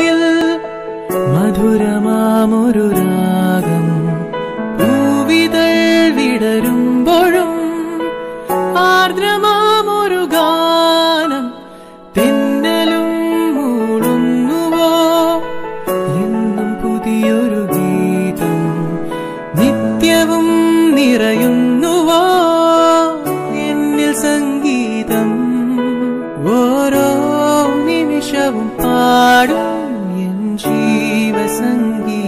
മാത്രയിൽ മധുരമാമൊരു രാഗം പൂവിതൾ വിടരുമ്പോഴും ആർദ്രമാമൊരു ഗാനം തിന്നലും മൂളുന്നുവോ? എന്നും പുതിയൊരു ഗീതം നിത്യവും നിറയുന്നുവോ? എന്നിൽ സംഗീതം ഓരോ നിമിഷവും പാടും. संगीत